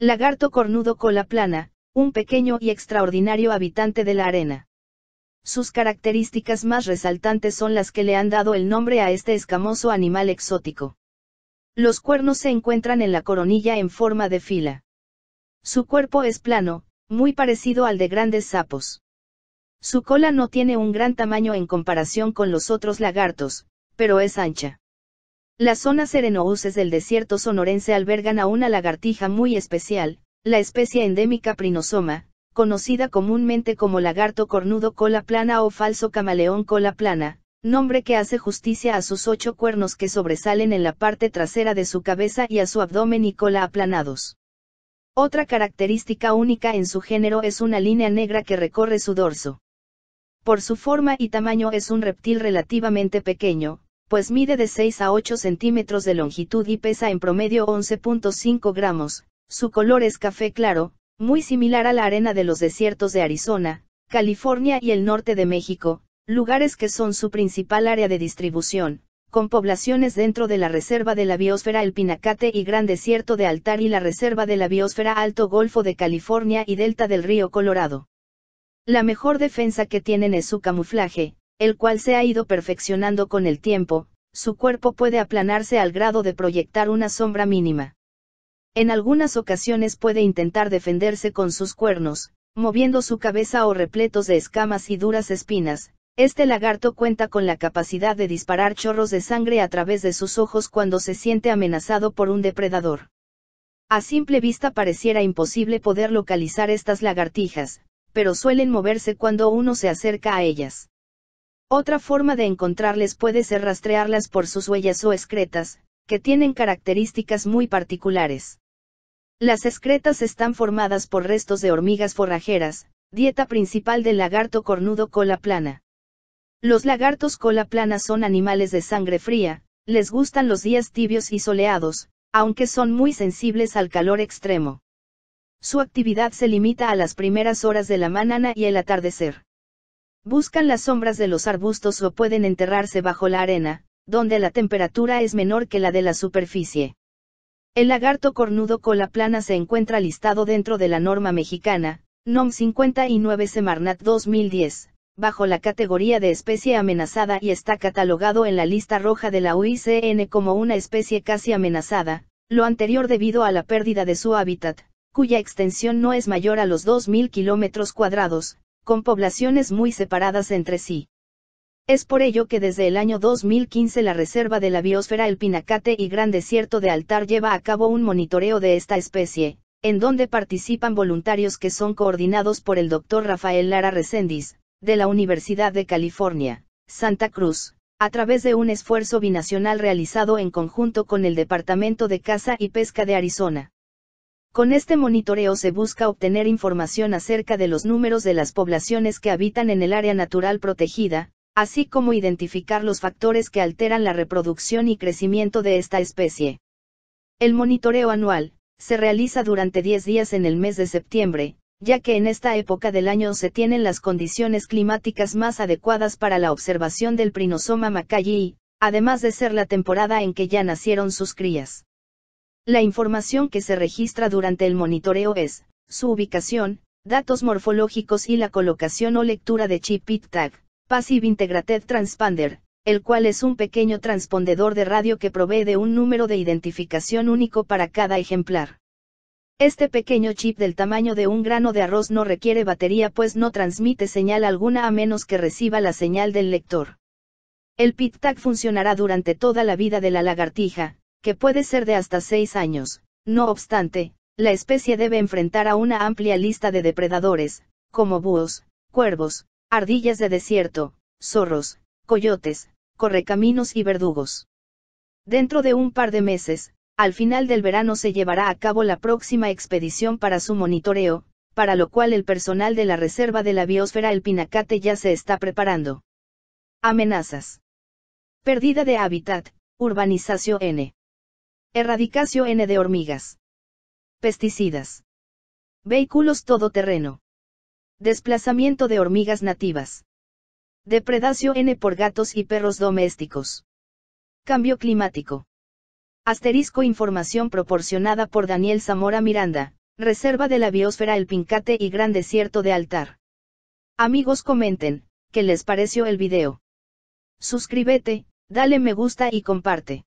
Lagarto cornudo cola plana, un pequeño y extraordinario habitante de la arena. Sus características más resaltantes son las que le han dado el nombre a este escamoso animal exótico. Los cuernos se encuentran en la coronilla en forma de fila. Su cuerpo es plano, muy parecido al de grandes sapos. Su cola no tiene un gran tamaño en comparación con los otros lagartos, pero es ancha. Las zonas serenouses del desierto sonorense albergan a una lagartija muy especial, la especie endémica Prinosoma, conocida comúnmente como lagarto cornudo cola plana o falso camaleón cola plana, nombre que hace justicia a sus ocho cuernos que sobresalen en la parte trasera de su cabeza y a su abdomen y cola aplanados. Otra característica única en su género es una línea negra que recorre su dorso. Por su forma y tamaño es un reptil relativamente pequeño, pues mide de 6 a 8 centímetros de longitud y pesa en promedio 11.5 gramos, su color es café claro, muy similar a la arena de los desiertos de Arizona, California y el norte de México, lugares que son su principal área de distribución, con poblaciones dentro de la Reserva de la Biosfera El Pinacate y Gran Desierto de Altar y la Reserva de la Biosfera Alto Golfo de California y Delta del Río Colorado. La mejor defensa que tienen es su camuflaje, el cual se ha ido perfeccionando con el tiempo, su cuerpo puede aplanarse al grado de proyectar una sombra mínima. En algunas ocasiones puede intentar defenderse con sus cuernos, moviendo su cabeza o repletos de escamas y duras espinas, este lagarto cuenta con la capacidad de disparar chorros de sangre a través de sus ojos cuando se siente amenazado por un depredador. A simple vista pareciera imposible poder localizar estas lagartijas, pero suelen moverse cuando uno se acerca a ellas. Otra forma de encontrarles puede ser rastrearlas por sus huellas o excretas, que tienen características muy particulares. Las excretas están formadas por restos de hormigas forrajeras, dieta principal del lagarto cornudo cola plana. Los lagartos cola plana son animales de sangre fría, les gustan los días tibios y soleados, aunque son muy sensibles al calor extremo. Su actividad se limita a las primeras horas de la mañana y el atardecer. Buscan las sombras de los arbustos o pueden enterrarse bajo la arena, donde la temperatura es menor que la de la superficie. El lagarto cornudo cola plana se encuentra listado dentro de la norma mexicana, NOM 59 Semarnat 2010, bajo la categoría de especie amenazada y está catalogado en la lista roja de la UICN como una especie casi amenazada, lo anterior debido a la pérdida de su hábitat, cuya extensión no es mayor a los 2.000 kilómetros cuadrados, con poblaciones muy separadas entre sí. Es por ello que desde el año 2015 la Reserva de la Biosfera El Pinacate y Gran Desierto de Altar lleva a cabo un monitoreo de esta especie, en donde participan voluntarios que son coordinados por el Dr. Rafael Lara Reséndiz, de la Universidad de California, Santa Cruz, a través de un esfuerzo binacional realizado en conjunto con el Departamento de Caza y Pesca de Arizona. Con este monitoreo se busca obtener información acerca de los números de las poblaciones que habitan en el área natural protegida, así como identificar los factores que alteran la reproducción y crecimiento de esta especie. El monitoreo anual, se realiza durante 10 días en el mes de septiembre, ya que en esta época del año se tienen las condiciones climáticas más adecuadas para la observación del Prinosoma macayi, además de ser la temporada en que ya nacieron sus crías. La información que se registra durante el monitoreo es, su ubicación, datos morfológicos y la colocación o lectura de chip PIT tag, Passive Integrated Transponder, el cual es un pequeño transpondedor de radio que provee de un número de identificación único para cada ejemplar. Este pequeño chip del tamaño de un grano de arroz no requiere batería pues no transmite señal alguna a menos que reciba la señal del lector. El PIT-TAG funcionará durante toda la vida de la lagartija, que puede ser de hasta 6 años. No obstante, la especie debe enfrentar a una amplia lista de depredadores, como búhos, cuervos, ardillas de desierto, zorros, coyotes, correcaminos y verdugos. Dentro de un par de meses, al final del verano se llevará a cabo la próxima expedición para su monitoreo, para lo cual el personal de la Reserva de la Biosfera El Pinacate ya se está preparando. Amenazas. Pérdida de hábitat, urbanización N. Erradicación N de hormigas. Pesticidas. Vehículos todoterreno. Desplazamiento de hormigas nativas. Depredación N por gatos y perros domésticos. Cambio climático. Asterisco información proporcionada por Daniel Zamora Miranda, Reserva de la biosfera El Pincate y Gran Desierto de Altar. Amigos comenten, ¿qué les pareció el video? Suscríbete, dale me gusta y comparte.